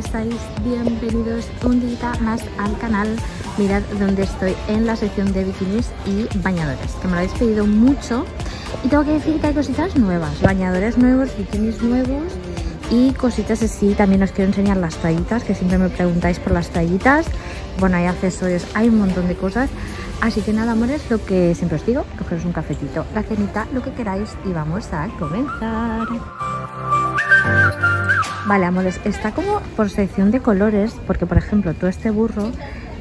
estáis? Bienvenidos un día más al canal. Mirad donde estoy en la sección de bikinis y bañadores, que me lo habéis pedido mucho. Y tengo que decir que hay cositas nuevas, bañadores nuevos, bikinis nuevos y cositas así. También os quiero enseñar las tallitas, que siempre me preguntáis por las tallitas. Bueno, hay accesorios, hay un montón de cosas. Así que nada, amores, lo que siempre os digo, cogeros un cafetito, la cenita, lo que queráis y vamos a comenzar. Vale, amores, está como por sección de colores, porque por ejemplo, todo este burro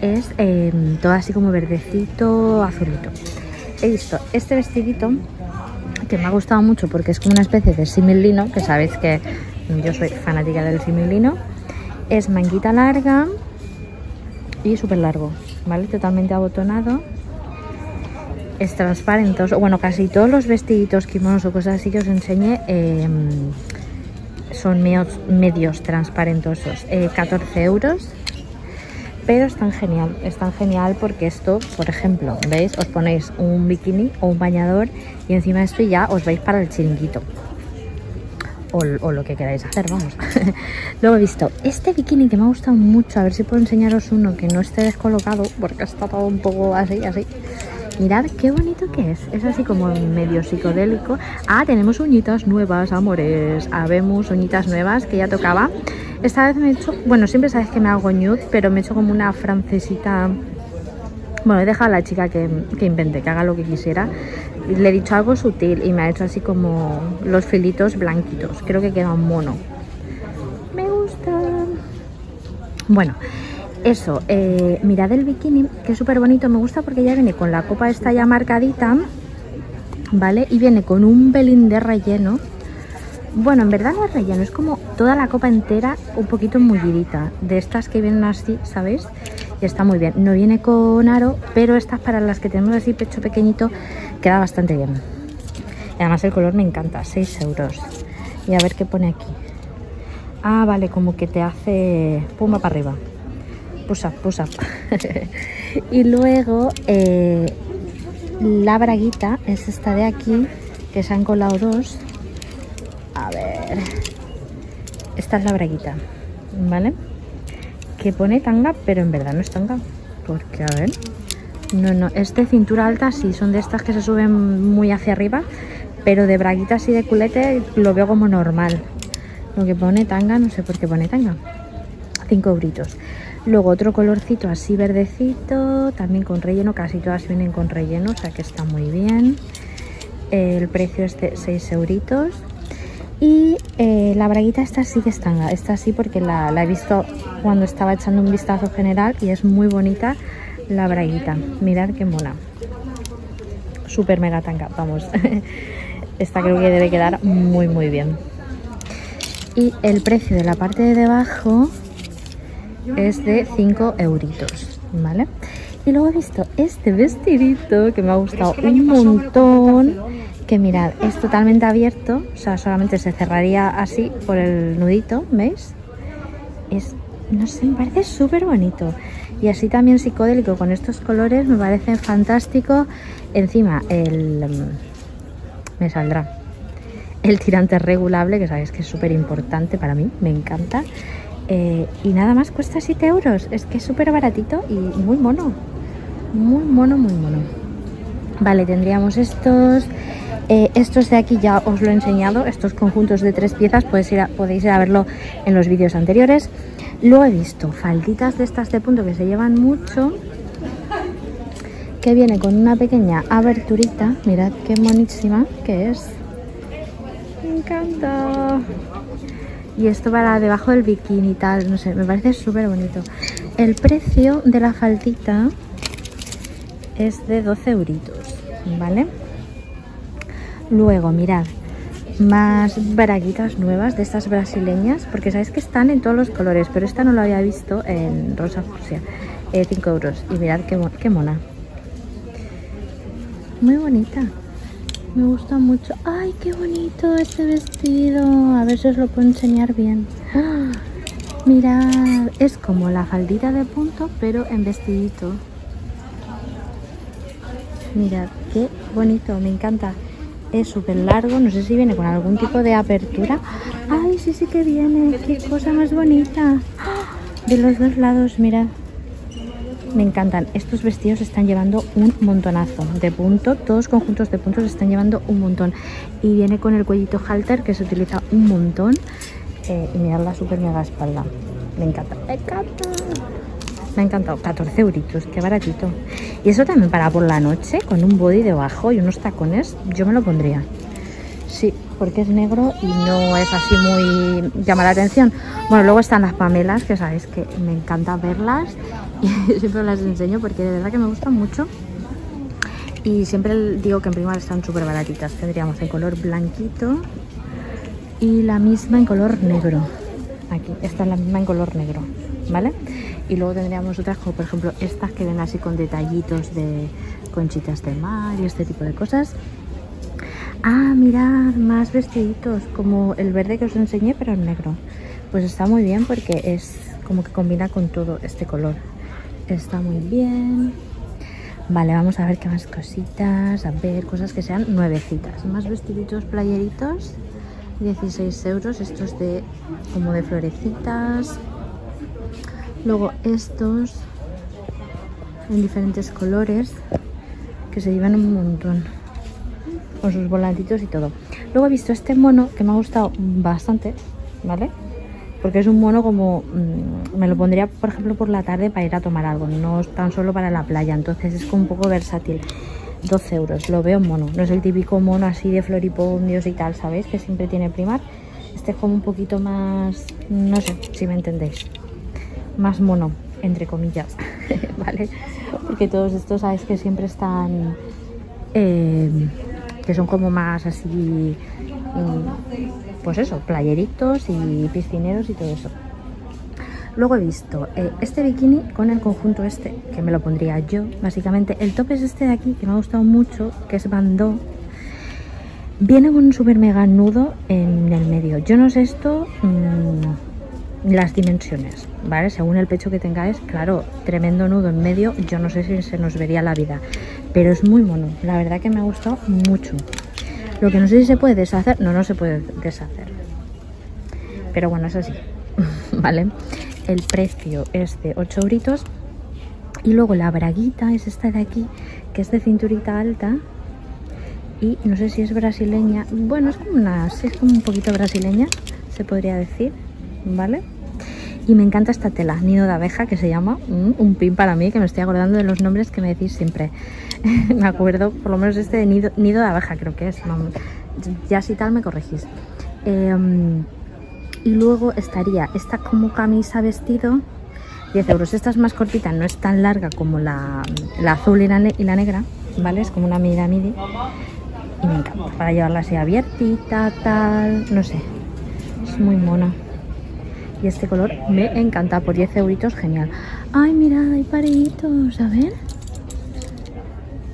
es eh, todo así como verdecito, azulito. He visto este vestidito que me ha gustado mucho porque es como una especie de similino, que sabéis que yo soy fanática del similino. Es manguita larga y súper largo, ¿vale? Totalmente abotonado. Es transparente, bueno, casi todos los vestiditos, kimonos o cosas así que os enseñé eh, son medios, medios transparentosos. Eh, 14 euros, pero están genial, están genial porque esto, por ejemplo, ¿veis? Os ponéis un bikini o un bañador y encima de esto ya os vais para el chiringuito. O, o, lo que queráis hacer, vamos. Luego he visto este bikini que me ha gustado mucho. A ver si puedo enseñaros uno que no esté descolocado porque está todo un poco así, así. Mirad qué bonito que es. Es así como medio psicodélico. Ah, tenemos uñitas nuevas, amores. Habemos uñitas nuevas que ya tocaba. Esta vez me he hecho... Bueno, siempre sabes que me hago nude, pero me he hecho como una francesita... Bueno, he dejado a la chica que, que invente, que haga lo que quisiera. Le he dicho algo sutil y me ha hecho así como los filitos blanquitos. Creo que queda un mono. Me gusta. Bueno, eso. Eh, mirad el bikini, que es súper bonito. Me gusta porque ya viene con la copa esta ya marcadita. ¿Vale? Y viene con un pelín de relleno. Bueno, en verdad no es relleno, es como toda la copa entera un poquito mullidita. De estas que vienen así, ¿sabéis? Y está muy bien. No viene con aro, pero estas para las que tenemos así pecho pequeñito queda bastante bien. Y además el color me encanta, 6 euros. Y a ver qué pone aquí. Ah, vale, como que te hace puma para arriba. Push up. y luego eh, la braguita es esta de aquí, que se han colado dos. A ver. Esta es la braguita, ¿vale? Que pone tanga, pero en verdad no es tanga. Porque, a ver. No, no, es de cintura alta, sí, son de estas que se suben muy hacia arriba. Pero de braguitas y de culete lo veo como normal. Lo que pone tanga, no sé por qué pone tanga. 5 euritos. Luego otro colorcito así verdecito, también con relleno, casi todas vienen con relleno, o sea que está muy bien. El precio es de 6 euritos. Y eh, la braguita esta sí que es tanga, esta sí porque la, la, he visto cuando estaba echando un vistazo general y es muy bonita la braguita. Mirad qué mola. Súper mega tanga, vamos. esta creo que debe quedar muy muy bien. Y el precio de la parte de debajo es de 5 euritos, ¿vale? Y luego he visto este vestidito que me ha gustado un montón que mirad, es totalmente abierto, o sea, solamente se cerraría así por el nudito, ¿veis? Es, no sé, me parece súper bonito. Y así también psicodélico con estos colores, me parece fantástico. Encima, el... me saldrá. El tirante regulable, que sabéis que es súper importante para mí, me encanta. Eh, y nada más cuesta 7 euros. Es que es súper baratito y muy mono. Muy mono, muy mono. Vale, tendríamos estos... Eh, estos de aquí ya os lo he enseñado, estos conjuntos de tres piezas, podéis ir a, podéis ir a verlo en los vídeos anteriores. Lo he visto, falditas de estas de punto que se llevan mucho, que viene con una pequeña aberturita, mirad qué monísima que es. Me encanta. Y esto para debajo del bikini y tal, no sé, me parece súper bonito. El precio de la faldita es de 12 euritos, ¿vale? Luego, mirad, más braguitas nuevas de estas brasileñas, porque sabéis que están en todos los colores, pero esta no lo había visto en rosa fucsia, eh, 5 euros. Y mirad qué, qué mona. Muy bonita. Me gusta mucho. ¡Ay, qué bonito este vestido! A ver si os lo puedo enseñar bien. ¡Ah! Mirad, es como la faldita de punto, pero en vestidito. Mirad, qué bonito, me encanta. es súper largo, no sé si viene con algún tipo de apertura. ¡Ay, sí, sí que viene! ¡Qué cosa más bonita! De los dos lados, mira. Me encantan. Estos vestidos están llevando un montonazo de punto. Todos conjuntos de puntos están llevando un montón. Y viene con el cuellito halter que se utiliza un montón. Eh, y mirad la super mega espalda. Me encanta. Me encanta. Me ha encantado. 14 euritos, qué baratito. Y eso también para por la noche, con un body debajo y unos tacones, yo me lo pondría. Sí, porque es negro y no es así muy... llama la atención. Bueno, luego están las pamelas, que sabéis que me encanta verlas y siempre las enseño porque de verdad que me gustan mucho. Y siempre digo que en Primark están súper baratitas. Tendríamos el color blanquito y la misma en color negro. Aquí, esta es la misma en color negro, ¿vale? Y luego tendríamos otras como por ejemplo estas que ven así con detallitos de conchitas de mar y este tipo de cosas. Ah, mirad, más vestiditos, como el verde que os enseñé, pero en negro. Pues está muy bien porque es como que combina con todo este color. Está muy bien. Vale, vamos a ver qué más cositas, a ver cosas que sean nuevecitas. Más vestiditos playeritos, 16 euros, estos de como de florecitas. Luego estos en diferentes colores que se llevan un montón con sus volantitos y todo. Luego he visto este mono que me ha gustado bastante, ¿vale? Porque es un mono como... Mm, me lo pondría, por ejemplo, por la tarde para ir a tomar algo, no tan solo para la playa. Entonces es como un poco versátil. 12 euros, lo veo mono. No es el típico mono así de floripondios y tal, ¿sabéis? Que siempre tiene primar. Este es como un poquito más... No sé si me entendéis. Más mono, entre comillas, ¿vale? Porque todos estos, ¿sabéis? Que siempre están... Eh, que son como más así, mm, pues eso, playeritos y piscineros y todo eso. Luego he visto eh, este bikini con el conjunto este, que me lo pondría yo, básicamente. El top es este de aquí, que me ha gustado mucho, que es bandó. Viene con un super mega nudo en el medio. Yo no sé esto, mmm, las dimensiones, ¿vale? Según el pecho que tengáis, claro, tremendo nudo en medio, yo no sé si se nos vería la vida pero es muy mono. La verdad que me ha gustado mucho. Lo que no sé si se puede deshacer, no, no se puede deshacer. Pero bueno, es así, ¿vale? El precio es de 8 euritos. Y luego la braguita es esta de aquí, que es de cinturita alta. Y no sé si es brasileña. Bueno, es como una, es como un poquito brasileña, se podría decir, ¿vale? Y me encanta esta tela, nido de abeja, que se llama mm, un pin para mí, que me estoy acordando de los nombres que me decís siempre. me acuerdo, por lo menos este de nido, nido de abeja creo que es. ya si tal me corregís. Em, y luego estaría esta como camisa vestido, 10 euros. Esta es más cortita, no es tan larga como la, azul y la, y la, negra, ¿vale? Es como una medida midi. Y me encanta, para llevarla así abiertita, tal, no sé. Es muy mona y este color me encanta por 10 euritos, genial. Ay, mirad, hay pareitos, a ver.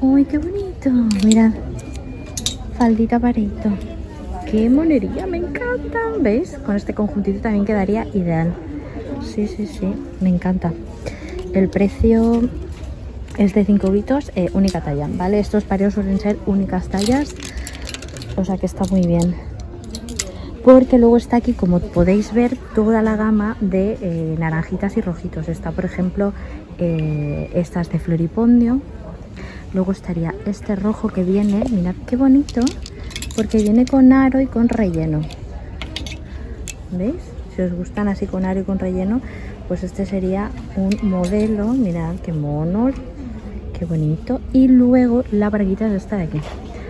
Uy, qué bonito, mirad. Faldita pareito. Qué monería, me encanta. ¿Veis? Con este conjuntito también quedaría ideal. Sí, sí, sí, me encanta. El precio es de 5 euritos, eh, única talla, ¿vale? Estos pareos suelen ser únicas tallas, o sea que está muy bien porque luego está aquí, como podéis ver, toda la gama de eh, naranjitas y rojitos. Está, por ejemplo, eh, estas de floripondio. Luego estaría este rojo que viene, mirad qué bonito, porque viene con aro y con relleno. ¿Veis? Si os gustan así con aro y con relleno, pues este sería un modelo. Mirad qué mono, qué bonito. Y luego la braguita es esta de aquí.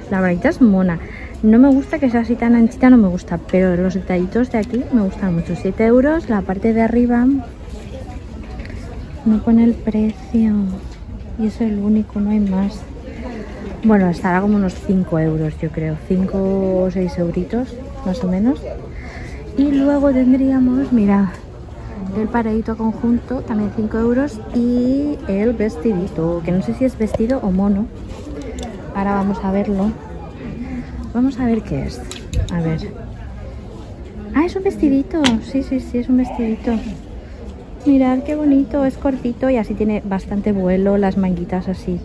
La braguita es mona. No me gusta que sea así tan anchita, no me gusta, pero los detallitos de aquí me gustan mucho. 7 euros, la parte de arriba no pone el precio y es el único, no hay más. Bueno, estará como unos 5 euros yo creo, 5 o 6 euritos más o menos. Y luego tendríamos, mira, el paradito conjunto, también 5 euros y el vestidito, que no sé si es vestido o mono. Ahora vamos a verlo. Vamos a ver qué es. A ver. Ah, es un vestidito. Sí, sí, sí, es un vestidito. Mirad qué bonito. Es cortito y así tiene bastante vuelo. Las manguitas así.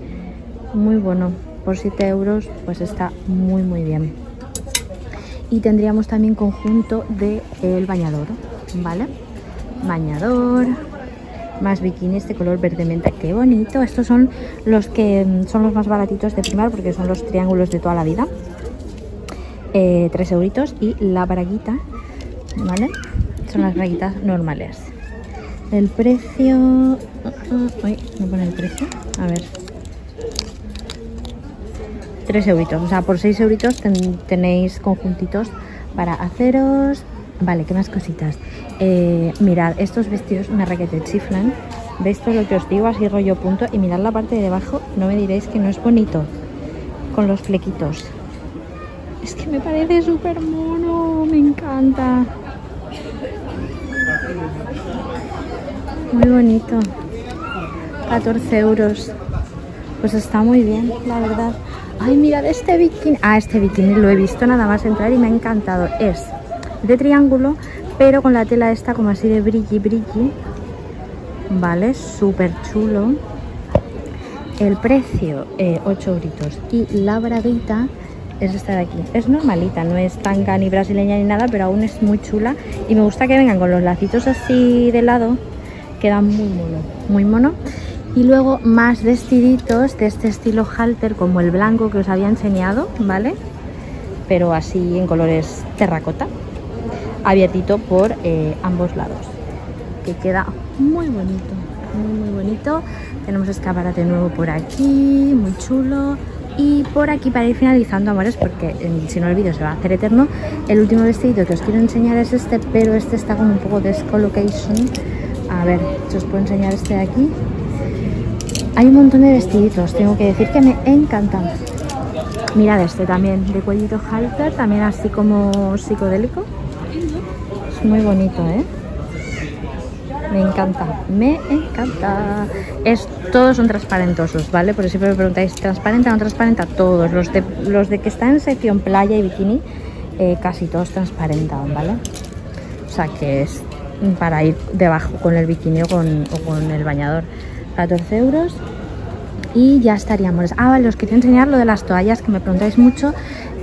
Muy bueno. por 7 euros pues está muy muy bien y tendríamos también conjunto de el bañador vale bañador más bikinis de color verde menta qué bonito estos son los que mm, son los más baratitos de primar porque son los triángulos de toda la vida eh, 3 euritos y la braguita vale son las braguitas normales el precio uy, no pone el precio a ver 3 euritos, o sea, por 6 euritos tenéis conjuntitos para haceros. Vale, ¿qué más cositas? Eh, mirad, estos vestidos me requete chiflan. ¿Veis todo lo que os digo? Así rollo punto. Y mirad la parte de debajo, no me diréis que no es bonito. Con los flequitos. Es que me parece súper mono, me encanta. Muy bonito. 14 euros. Pues está muy bien, la verdad. Ay, mirad este bikini. Ah, este bikini lo he visto nada más entrar y me ha encantado. Es de triángulo, pero con la tela esta como así de brilli brilli. Vale, súper chulo. El precio, 8 eh, euritos. Y la braguita es esta de aquí. Es normalita, no es tanga ni brasileña ni nada, pero aún es muy chula. Y me gusta que vengan con los lacitos así de lado. Queda muy mono, muy mono. Y luego más vestiditos de este estilo halter como el blanco que os había enseñado, ¿vale? Pero así en colores terracota, abiertito por eh, ambos lados, que queda muy bonito, muy muy bonito. Tenemos escaparate nuevo por aquí, muy chulo. Y por aquí para ir finalizando, amores, porque eh, si no el vídeo se va a hacer eterno, el último vestidito que os quiero enseñar es este, pero este está como un poco descolocation. A ver, si os puedo enseñar este de aquí. Hay un montón de vestiditos, tengo que decir que me encantan. Mirad este también, de cuellito halter, también así como psicodélico. Es muy bonito, ¿eh? Me encanta, me encanta. Es, todos son transparentosos, ¿vale? Por eso siempre me preguntáis, ¿transparente o no transparenta? Todos. Los de, los de que están en sección playa y bikini, eh, casi todos transparentan, ¿vale? O sea que es para ir debajo con el bikini o con, el bañador. 14 euros y ya estaríamos. Ah, vale, os quería enseñar lo de las toallas que me preguntáis mucho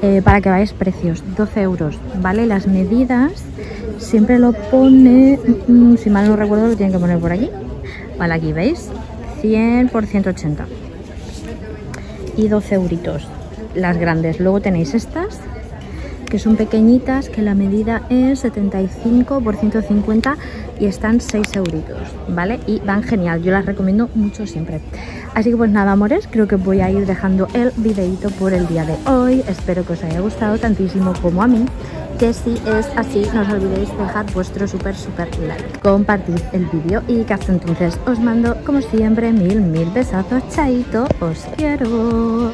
eh, para que veáis precios. 12 euros, ¿vale? Las medidas siempre lo pone, mm, si mal no recuerdo, lo tienen que poner por aquí. Vale, aquí veis, 100 por 180 y 12 euritos. Las grandes. Luego tenéis estas que son pequeñitas, que la medida es 75 por 150 y están 6 euritos, ¿vale? Y van genial, yo las recomiendo mucho siempre. Así que pues nada, amores, creo que voy a ir dejando el videito por el día de hoy. Espero que os haya gustado tantísimo como a mí. Que si es así, no os olvidéis dejar vuestro súper, súper like. Compartid el vídeo y que hasta entonces os mando, como siempre, mil, mil besazos. Chaito, os quiero.